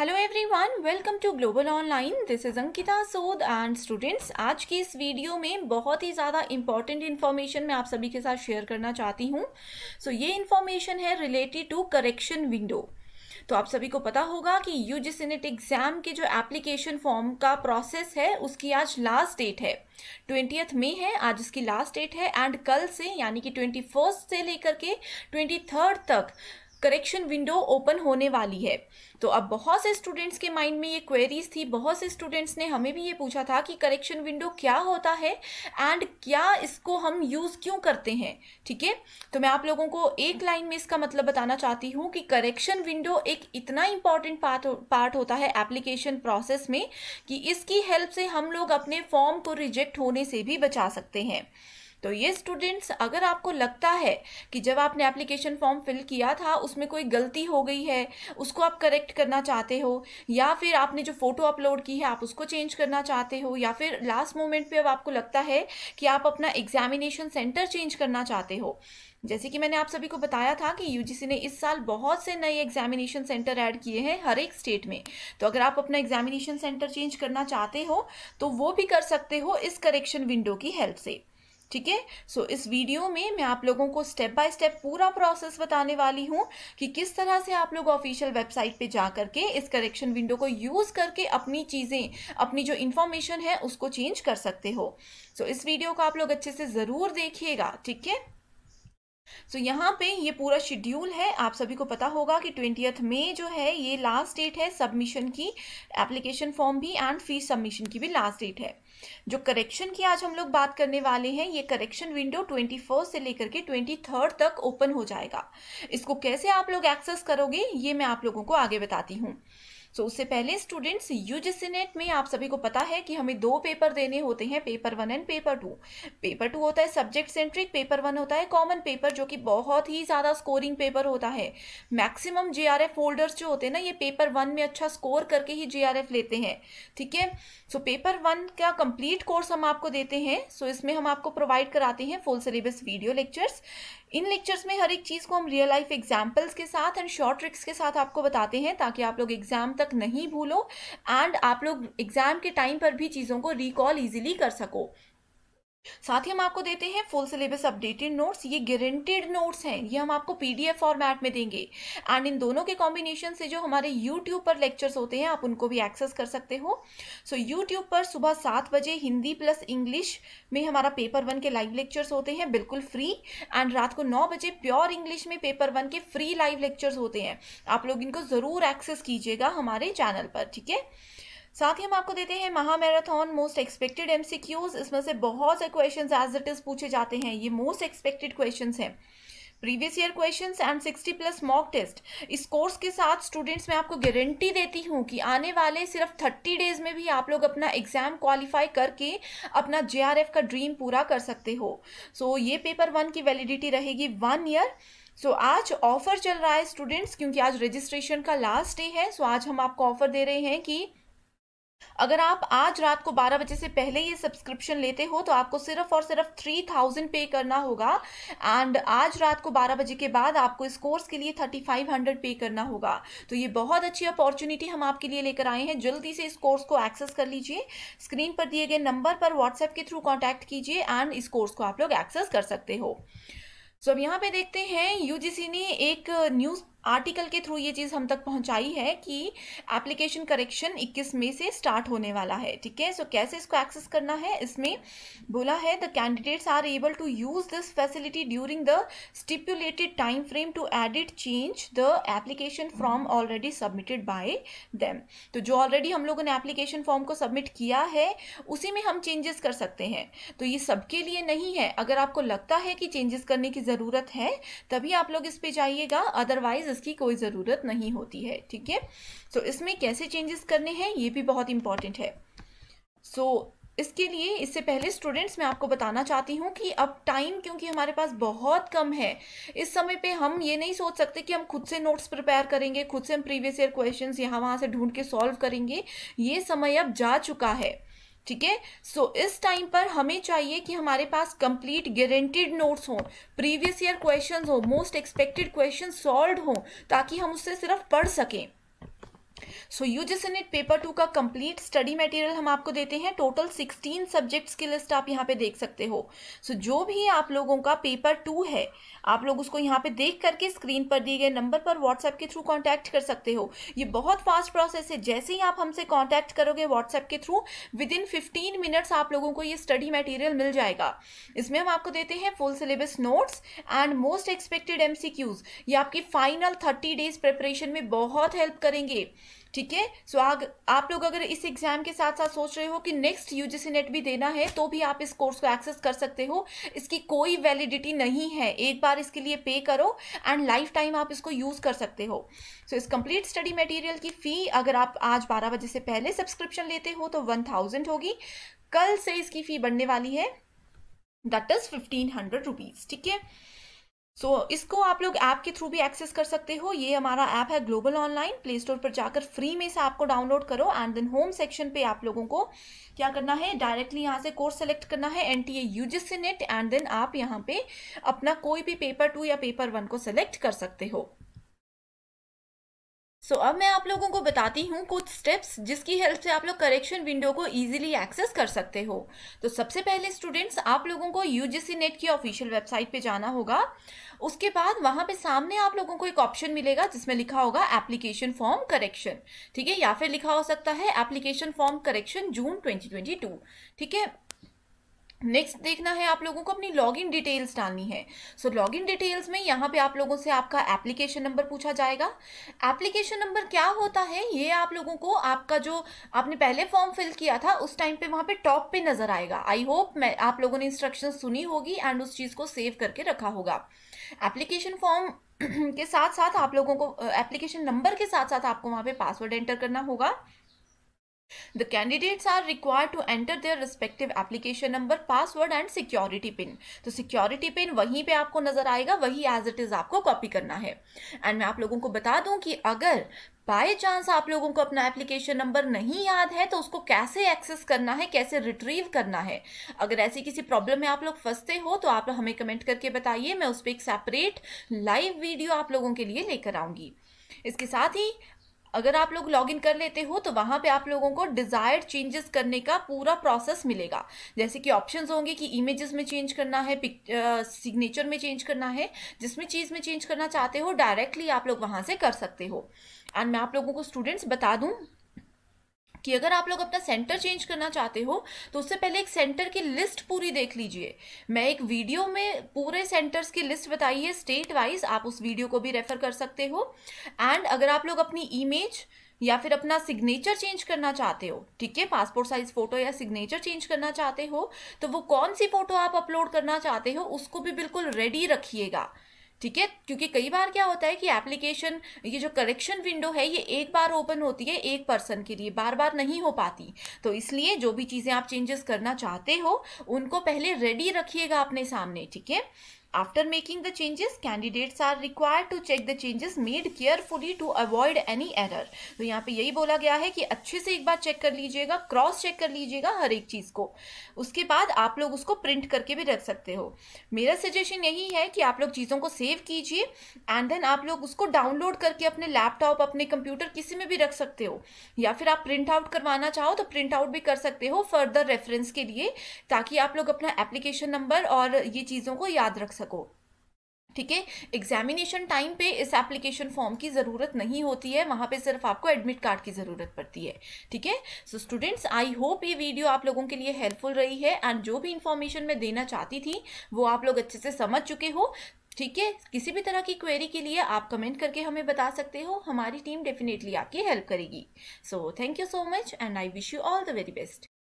Hello everyone welcome to global online this is Ankita Sood and students आज की इस video में बहुत ही ज़्यादा इंपॉर्टेंट इन्फॉर्मेशन मैं आप सभी के साथ शेयर करना चाहती हूँ। सो so, ये इन्फॉर्मेशन है रिलेटेड टू करेक्शन विंडो तो आप सभी को पता होगा कि यू जी नेट एग्ज़ाम के जो एप्लीकेशन फॉर्म का प्रोसेस है उसकी आज लास्ट डेट है। ट्वेंटियथ मे है आज इसकी लास्ट डेट है एंड कल से यानी कि ट्वेंटी फ़र्स्ट से लेकर के ट्वेंटी थर्ड तक करेक्शन विंडो ओपन होने वाली है। तो अब बहुत से स्टूडेंट्स के माइंड में ये क्वेरीज थी, बहुत से स्टूडेंट्स ने हमें भी ये पूछा था कि करेक्शन विंडो क्या होता है एंड क्या इसको हम यूज़ क्यों करते हैं, ठीक है? तो मैं आप लोगों को एक लाइन में इसका मतलब बताना चाहती हूँ कि करेक्शन विंडो एक इतना इंपॉर्टेंट पार्ट पार्ट होता है एप्लीकेशन प्रोसेस में कि इसकी हेल्प से हम लोग अपने फॉर्म को रिजेक्ट होने से भी बचा सकते हैं। तो ये स्टूडेंट्स अगर आपको लगता है कि जब आपने एप्लीकेशन फॉर्म फिल किया था, उसमें कोई गलती हो गई है, उसको आप करेक्ट करना चाहते हो, या फिर आपने जो फ़ोटो अपलोड की है, आप उसको चेंज करना चाहते हो, या फिर लास्ट मोमेंट पे अब आपको लगता है कि आप अपना एग्जामिनेशन सेंटर चेंज करना चाहते हो। जैसे कि मैंने आप सभी को बताया था कि यूजीसी ने इस साल बहुत से नए एग्जामिनेशन सेंटर ऐड किए हैं हर एक स्टेट में। तो अगर आप अपना एग्जामिनेशन सेंटर चेंज करना चाहते हो तो वो भी कर सकते हो इस करेक्शन विंडो की हेल्प से। ठीक है? सो इस वीडियो में मैं आप लोगों को स्टेप बाय स्टेप पूरा प्रोसेस बताने वाली हूँ कि किस तरह से आप लोग ऑफिशियल वेबसाइट पे जा करके इस करेक्शन विंडो को यूज़ करके अपनी चीज़ें अपनी जो इन्फॉर्मेशन है उसको चेंज कर सकते हो। सो so, इस वीडियो को आप लोग अच्छे से ज़रूर देखिएगा ठीक है? सो so, यहाँ पे ये पूरा शेड्यूल है। आप सभी को पता होगा कि ट्वेंटियथ में जो है ये लास्ट डेट है सबमिशन की एप्लीकेशन फॉर्म भी एंड फ़ीस सबमिशन की भी लास्ट डेट है। जो करेक्शन की आज हम लोग बात करने वाले हैं ये करेक्शन विंडो ट्वेंटी से लेकर के ट्वेंटी तक ओपन हो जाएगा। इसको कैसे आप लोग एक्सेस करोगे ये मैं आप लोगों को आगे बताती हूँ। सो so, उससे पहले स्टूडेंट्स यूजीसी नेट में आप सभी को पता है कि हमें दो पेपर देने होते हैं paper one and paper two paper two होता है सब्जेक्ट सेंट्रिक पेपर वन होता है कॉमन पेपर जो कि बहुत ही ज़्यादा स्कोरिंग पेपर होता है. मैक्सिमम जे होल्डर्स जो होते हैं ना ये पेपर वन में अच्छा स्कोर करके ही जे लेते हैं. ठीक है? सो पेपर वन का कंप्लीट कोर्स हम आपको देते हैं. सो so, इसमें हम आपको प्रोवाइड कराते हैं फुल सिलेबस वीडियो लेक्चर्स इन लेक्चर्स में हर एक चीज़ को हम रियल लाइफ एग्जाम्पल्स के साथ एंड शॉर्ट ट्रिक्स के साथ आपको बताते हैं ताकि आप लोग एग्ज़ाम तक नहीं भूलो एंड आप लोग एग्ज़ाम के टाइम पर भी चीज़ों को रिकॉल इजीली कर सको। साथ ही हम आपको देते हैं फुल सिलेबस अपडेटेड नोट्स ये गारंटेड नोट्स हैं ये हम आपको पीडीएफ फॉर्मेट में देंगे। एंड इन दोनों के कॉम्बिनेशन से जो हमारे यूट्यूब पर लेक्चर्स होते हैं आप उनको भी एक्सेस कर सकते हो। सो so, यूट्यूब पर सुबह सात बजे हिंदी प्लस इंग्लिश में हमारा पेपर वन के लाइव लेक्चर्स होते हैं बिल्कुल फ्री एंड रात को नौ बजे प्योर इंग्लिश में पेपर वन के फ्री लाइव लेक्चर्स होते हैं। आप लोग इनको ज़रूर एक्सेस कीजिएगा हमारे चैनल पर ठीक है? साथ ही हम आपको देते हैं महा मैराथन मोस्ट एक्सपेक्टेड एमसीक्यूज इसमें से बहुत से क्वेश्चंस एज इट इज़ पूछे जाते हैं। ये मोस्ट एक्सपेक्टेड क्वेश्चंस हैं। Previous year questions and 60 plus mock test इस कोर्स के साथ स्टूडेंट्स मैं आपको गारंटी देती हूँ कि आने वाले सिर्फ़ 30 डेज़ में भी आप लोग अपना एग्ज़ाम क्वालिफाई करके अपना जे का ड्रीम पूरा कर सकते हो। सो so, ये पेपर वन की वैलिडिटी रहेगी वन ईयर सो so, आज ऑफ़र चल रहा है स्टूडेंट्स क्योंकि आज रजिस्ट्रेशन का लास्ट डे है। सो so, आज हम आपको ऑफ़र दे रहे हैं कि अगर आप आज रात को 12 बजे से पहले ये सब्सक्रिप्शन लेते हो तो आपको सिर्फ़ और सिर्फ़ थ्री थाउज़ेंड पे करना होगा। एंड आज रात को 12 बजे के बाद आपको इस कोर्स के लिए थर्टी फाइव हंड्रेड पे करना होगा। तो ये बहुत अच्छी अपॉर्चुनिटी हम आपके लिए लेकर आए हैं। जल्दी से इस कोर्स को एक्सेस कर लीजिए। स्क्रीन पर दिए गए नंबर पर व्हाट्सएप के थ्रू कॉन्टैक्ट कीजिए एंड इस कोर्स को आप लोग एक्सेस कर सकते हो। सो so, अब यहाँ पे देखते हैं यूजीसी ने एक न्यूज़ आर्टिकल के थ्रू ये चीज़ हम तक पहुंचाई है कि एप्लीकेशन करेक्शन 21 मई से स्टार्ट होने वाला है, ठीक है? सो कैसे इसको एक्सेस करना है? इसमें बोला है the candidates are able to use this facility during the stipulated time frame to edit change the application form already submitted by them तो जो ऑलरेडी हम लोगों ने एप्लीकेशन फॉर्म को सबमिट किया है, उसी में हम चेंजेस कर सकते हैं। तो ये सबके लिए नहीं है। अगर आपको लगता है कि चेंजेस करने की ज़रूरत है, तभी आप लोग इस पर जाइएगा। अदरवाइज़ इसकी कोई ज़रूरत नहीं होती है ठीक है? सो इसमें कैसे चेंजेस करने हैं ये भी बहुत इंपॉर्टेंट है। सो so, इसके लिए इससे पहले स्टूडेंट्स मैं आपको बताना चाहती हूँ कि अब टाइम क्योंकि हमारे पास बहुत कम है इस समय पे हम ये नहीं सोच सकते कि हम खुद से नोट्स प्रिपेयर करेंगे खुद से हम प्रीवियस ईयर क्वेश्चंस यहाँ वहाँ से ढूंढ के सॉल्व करेंगे ये समय अब जा चुका है। ठीक है? सो इस टाइम पर हमें चाहिए कि हमारे पास कंप्लीट गारंटेड नोट्स हों प्रीवियस ईयर क्वेश्चंस हो मोस्ट एक्सपेक्टेड क्वेश्चन सॉल्व हों, ताकि हम उससे सिर्फ़ पढ़ सकें। So UGC NET paper two का कंप्लीट स्टडी मटेरियल हम आपको देते हैं। टोटल सिक्सटीन सब्जेक्ट्स की लिस्ट आप यहाँ पे देख सकते हो। सो so, जो भी आप लोगों का पेपर टू है आप लोग उसको यहाँ पे देख करके स्क्रीन पर दिए गए नंबर पर व्हाट्सएप के थ्रू कॉन्टैक्ट कर सकते हो। ये बहुत फास्ट प्रोसेस है। जैसे ही आप हमसे कॉन्टैक्ट करोगे व्हाट्सएप के through within fifteen minutes आप लोगों को ये स्टडी मटेरियल मिल जाएगा। इसमें हम आपको देते हैं full syllabus notes and most expected MCQs ये आपकी फाइनल थर्टी डेज़ प्रिपरेशन में बहुत हेल्प करेंगे। ठीक है? सो आग आप लोग अगर इस एग्ज़ाम के साथ साथ सोच रहे हो कि नेक्स्ट यूजीसी नेट भी देना है तो भी आप इस कोर्स को एक्सेस कर सकते हो। इसकी कोई वैलिडिटी नहीं है। एक बार इसके लिए पे करो एंड लाइफ टाइम आप इसको यूज़ कर सकते हो। सो so, इस कंप्लीट स्टडी मटेरियल की फ़ी अगर आप आज बारह बजे से पहले सब्सक्रिप्शन लेते हो तो वन थाउज़ेंड होगी। कल से इसकी फ़ी बढ़ने वाली है that is fifteen hundred rupees ठीक है? सो so, इसको आप लोग ऐप के थ्रू भी एक्सेस कर सकते हो। ये हमारा ऐप है ग्लोबल ऑनलाइन प्ले स्टोर पर जाकर फ्री में से आपको डाउनलोड करो एंड देन होम सेक्शन पे आप लोगों को क्या करना है? डायरेक्टली यहाँ से कोर्स सेलेक्ट करना है। N T A NET and then आप यहाँ पे अपना कोई भी पेपर टू या पेपर वन को सेलेक्ट कर सकते हो। सो so, अब मैं आप लोगों को बताती हूँ कुछ स्टेप्स जिसकी हेल्प से आप लोग करेक्शन विंडो को इजीली एक्सेस कर सकते हो। तो सबसे पहले स्टूडेंट्स आप लोगों को यूजीसी नेट की ऑफिशियल वेबसाइट पे जाना होगा। उसके बाद वहाँ पे सामने आप लोगों को एक ऑप्शन मिलेगा जिसमें लिखा होगा एप्लीकेशन फॉर्म करेक्शन ठीक है? या फिर लिखा हो सकता है एप्लीकेशन फॉर्म करेक्शन जून 2022 ठीक है? नेक्स्ट देखना है आप लोगों को अपनी लॉगिन डिटेल्स डालनी है। सो लॉगिन डिटेल्स में यहाँ पे आप लोगों से आपका एप्लीकेशन नंबर पूछा जाएगा। एप्लीकेशन नंबर क्या होता है? ये आप लोगों को आपका जो आपने पहले फॉर्म फिल किया था, उस टाइम पे वहाँ पे टॉप पे नज़र आएगा। आई होप मैं, आप लोगों ने इंस्ट्रक्शन सुनी होगी एंड उस चीज़ को सेव करके रखा होगा। एप्लीकेशन फॉर्म के साथ साथ आप लोगों को एप्लीकेशन नंबर के साथ साथ आपको वहाँ पे पासवर्ड एंटर करना होगा। The candidates are required to enter their respective application number, password and security pin. तो security pin वहीं पे आपको नज़र आएगा वही as it is आपको कॉपी करना है। एंड मैं आप लोगों को बता दूँ कि अगर बाय चांस आप लोगों को अपना एप्लीकेशन नंबर नहीं याद है तो उसको कैसे एक्सेस करना है कैसे रिट्रीव करना है? अगर ऐसी किसी प्रॉब्लम में आप लोग फंसते हो तो आप हमें कमेंट करके बताइए मैं उस पर एक सेपरेट लाइव वीडियो आप लोगों के लिए लेकर आऊँगी। इसके साथ ही अगर आप लोग लॉगिन कर लेते हो तो वहाँ पे आप लोगों को डिजायर्ड चेंजेस करने का पूरा प्रोसेस मिलेगा। जैसे कि ऑप्शंस होंगे कि इमेजेस में चेंज करना है सिग्नेचर में चेंज करना है, जिसमें चीज़ में चेंज करना चाहते हो डायरेक्टली आप लोग वहाँ से कर सकते हो। एंड मैं आप लोगों को स्टूडेंट्स बता दूँ कि अगर आप लोग अपना सेंटर चेंज करना चाहते हो तो उससे पहले एक सेंटर की लिस्ट पूरी देख लीजिए। मैं एक वीडियो में पूरे सेंटर्स की लिस्ट बताई है स्टेट वाइज आप उस वीडियो को भी रेफर कर सकते हो। एंड अगर आप लोग अपनी इमेज या फिर अपना सिग्नेचर चेंज करना चाहते हो, ठीक है पासपोर्ट साइज़ फ़ोटो या सिग्नेचर चेंज करना चाहते हो तो वो कौन सी फ़ोटो आप अपलोड करना चाहते हो, उसको भी बिल्कुल रेडी रखिएगा। ठीक है? क्योंकि कई बार क्या होता है कि एप्लीकेशन ये जो करेक्शन विंडो है, ये एक बार ओपन होती है एक पर्सन के लिए बार बार नहीं हो पाती। तो इसलिए जो भी चीज़ें आप चेंजेस करना चाहते हो, उनको पहले रेडी रखिएगा अपने सामने, ठीक है? After making the changes, candidates are required to check the changes made carefully to avoid any error. तो यहाँ पे यही बोला गया है कि अच्छे से एक बार चेक कर लीजिएगा क्रॉस चेक कर लीजिएगा हर एक चीज़ को। उसके बाद आप लोग उसको प्रिंट करके भी रख सकते हो। मेरा सजेशन यही है कि आप लोग चीज़ों को सेव कीजिए एंड देन आप लोग उसको डाउनलोड करके अपने लैपटॉप अपने कंप्यूटर किसी में भी रख सकते हो। या फिर आप प्रिंट आउट करवाना चाहो तो प्रिंट आउट भी कर सकते हो फर्दर रेफरेंस के लिए ताकि आप लोग अपना एप्लीकेशन नंबर और ये चीज़ों को याद रख सको। ठीक है? एग्जामिनेशन टाइम पे इस एप्लीकेशन फॉर्म की ज़रूरत नहीं होती है, वहाँ पे सिर्फ़ आपको एडमिट कार्ड की ज़रूरत पड़ती है। ठीक है? सो स्टूडेंट्स आई होप ये वीडियो आप लोगों के लिए हेल्पफुल रही है एंड जो भी इंफॉर्मेशन मैं देना चाहती थी, वो आप लोग अच्छे से समझ चुके हो। ठीक है? किसी भी तरह की क्वेरी के लिए आप कमेंट करके हमें बता सकते हो, हमारी टीम डेफिनेटली आपकी हेल्प करेगी। So thank you so much and I wish you all the very best